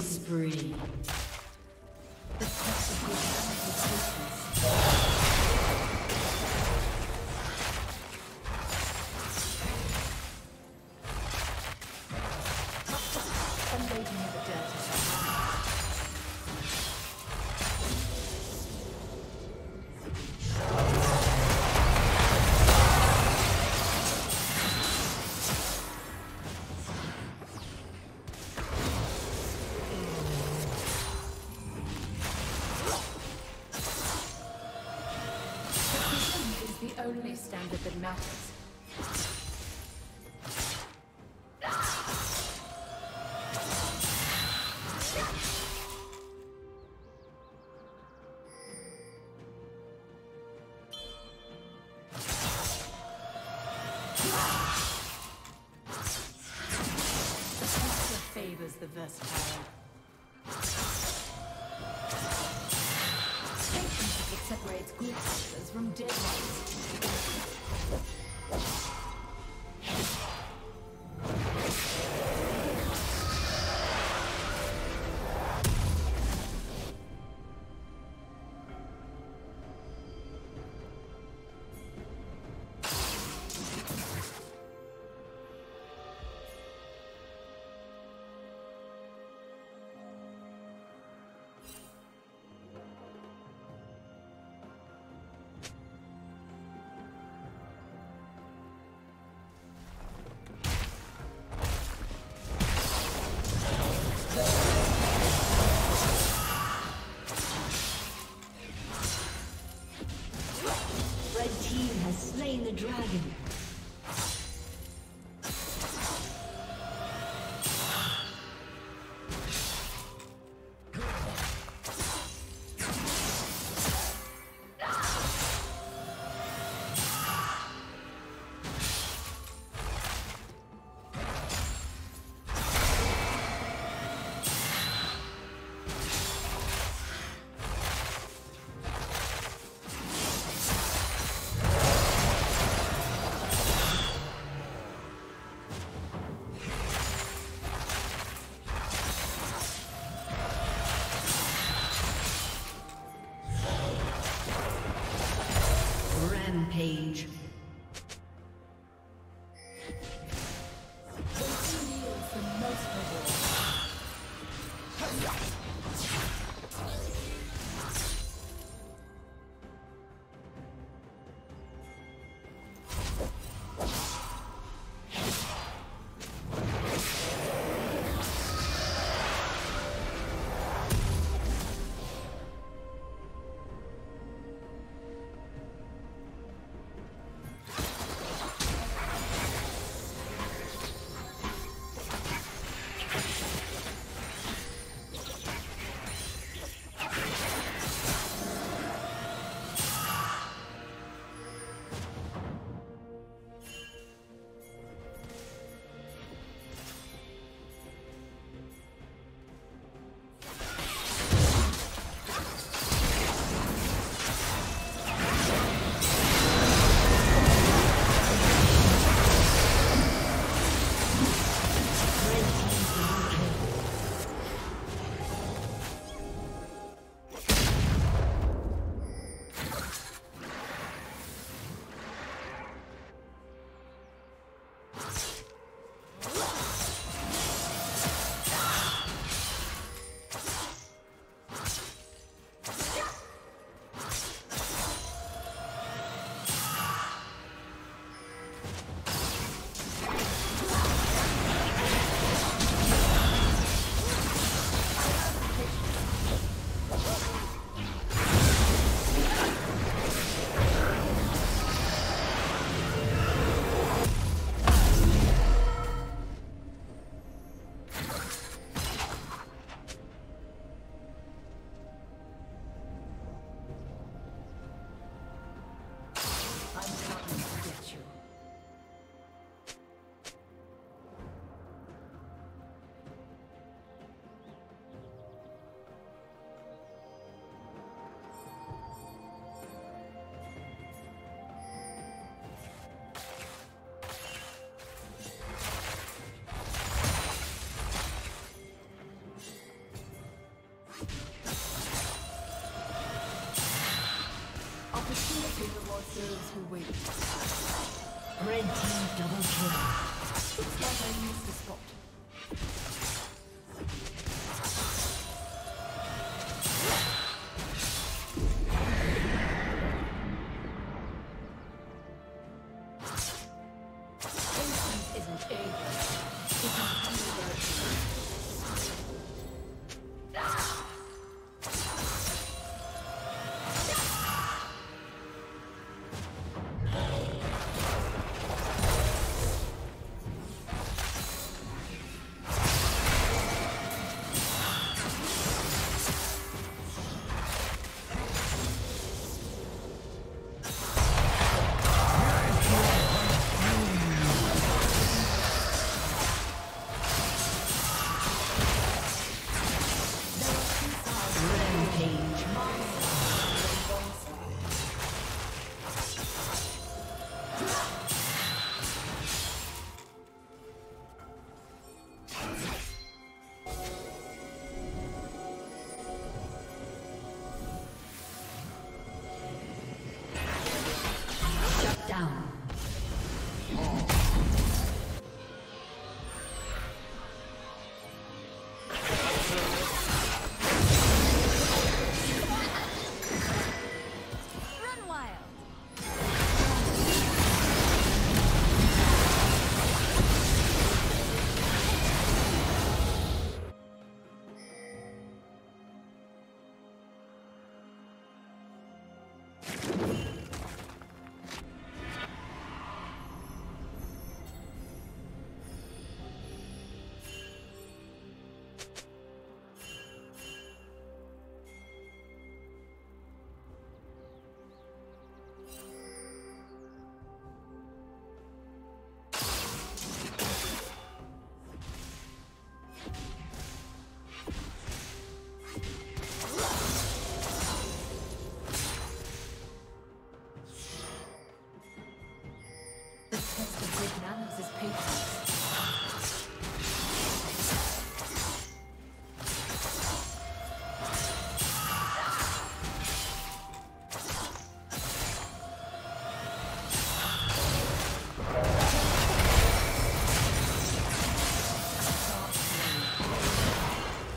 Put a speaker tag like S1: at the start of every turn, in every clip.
S1: Spree. Only standard dragon. Serves who waits.
S2: Red team double kill.
S1: Manners is patience.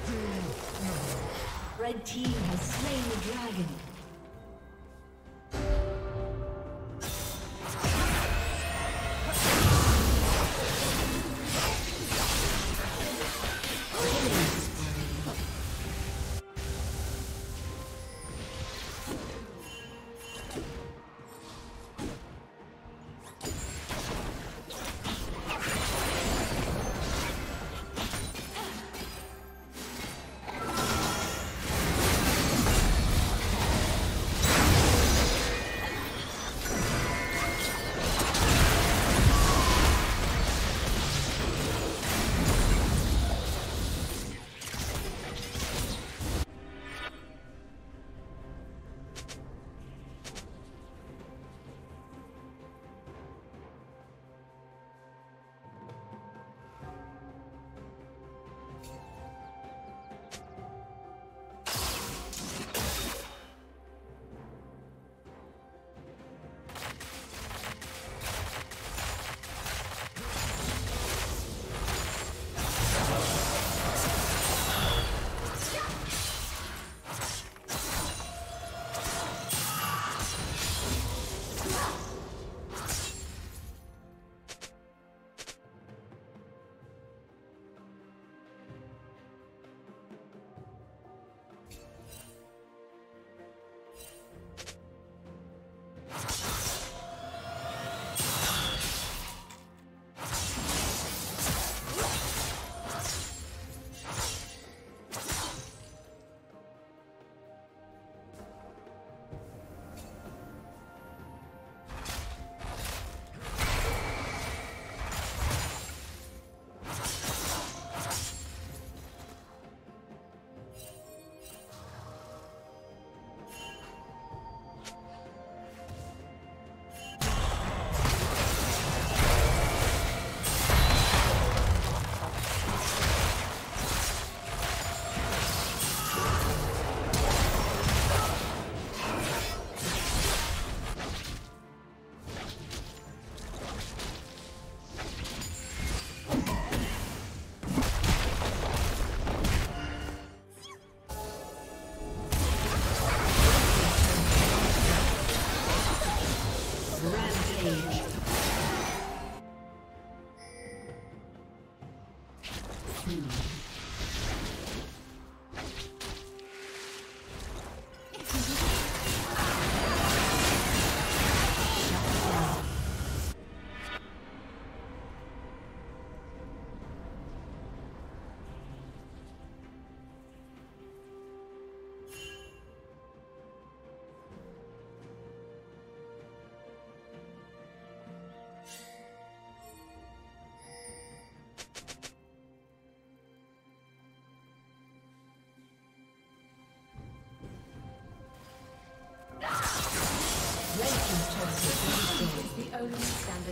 S1: Hmm.
S2: Red team has slain the dragon.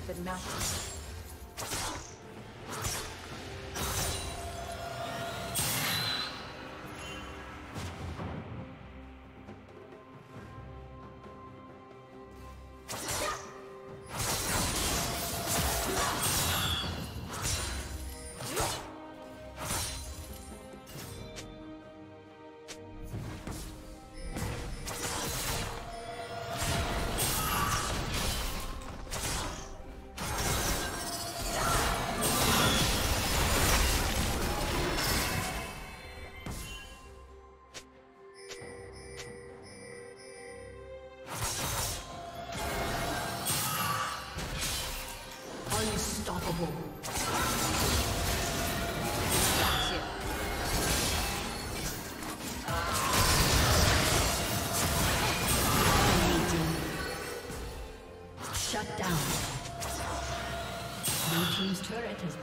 S2: Standard that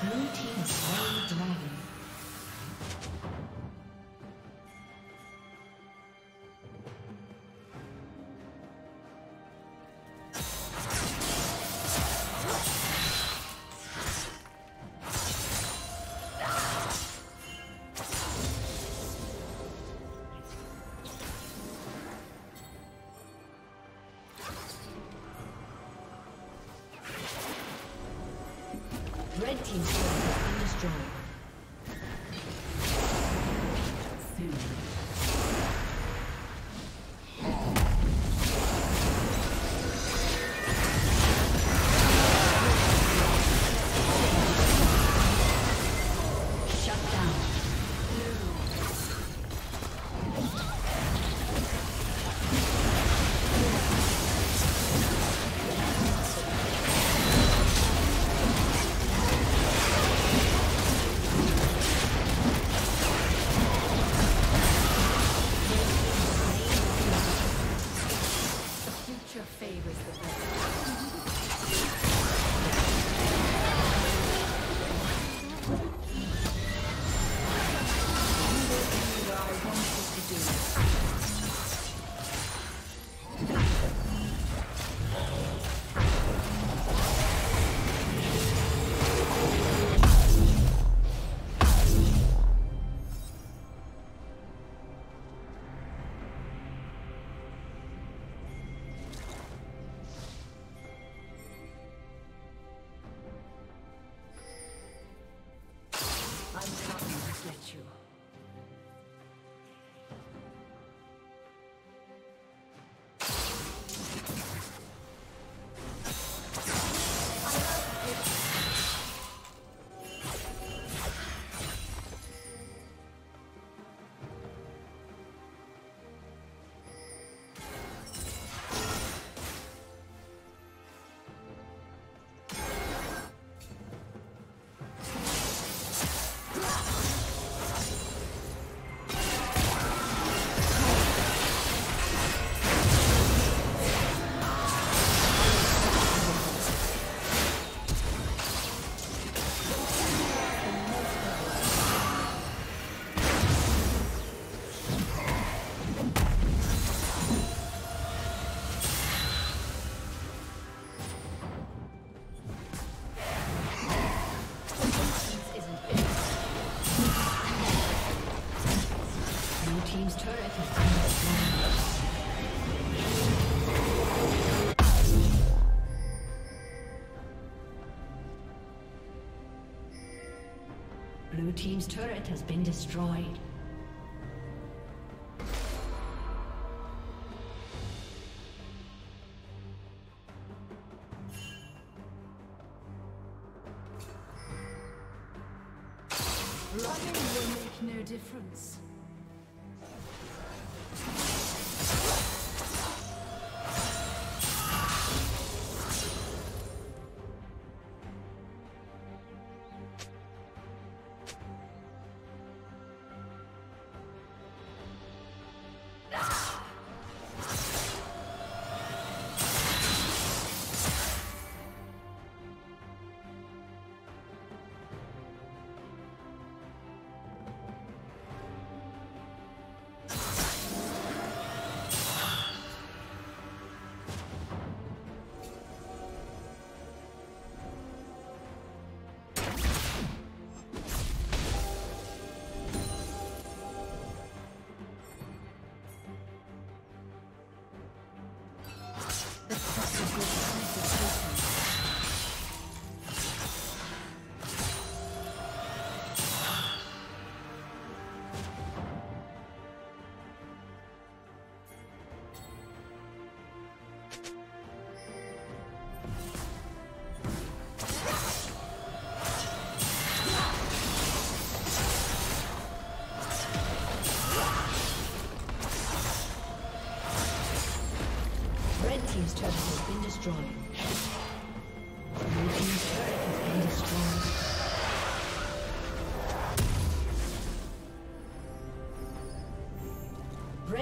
S2: Red team's turret has been destroyed.
S1: Running will make no difference.